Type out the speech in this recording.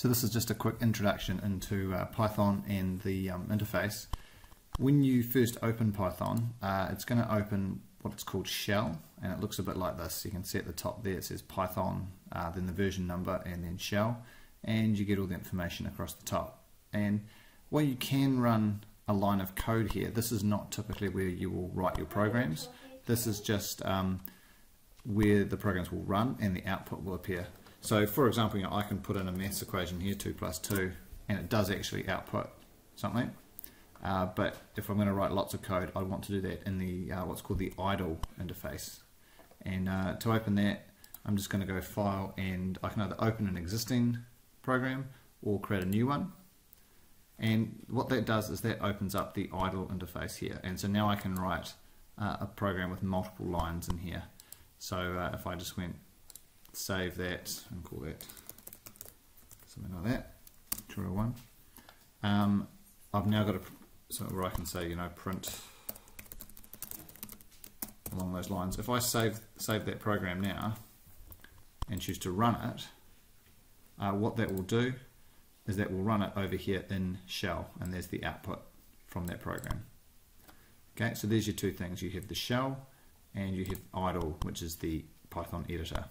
So this is just a quick introduction into uh, Python and the um, interface. When you first open Python, uh, it's going to open what's called shell and it looks a bit like this. You can see at the top there it says Python, uh, then the version number and then shell and you get all the information across the top. And while you can run a line of code here, this is not typically where you will write your programs. This is just um, where the programs will run and the output will appear. So for example, you know, I can put in a maths equation here, 2 plus 2, and it does actually output something. Uh, but if I'm going to write lots of code, I want to do that in the uh, what's called the IDLE interface. And uh, to open that, I'm just going to go File, and I can either open an existing program or create a new one. And what that does is that opens up the IDLE interface here. And so now I can write uh, a program with multiple lines in here. So uh, if I just went save that and call that something like that, true one. Um, I've now got a so where I can say you know print along those lines. If I save save that program now and choose to run it, uh, what that will do is that will run it over here in shell and there's the output from that program. Okay, so there's your two things. You have the shell and you have IDLE, which is the Python editor.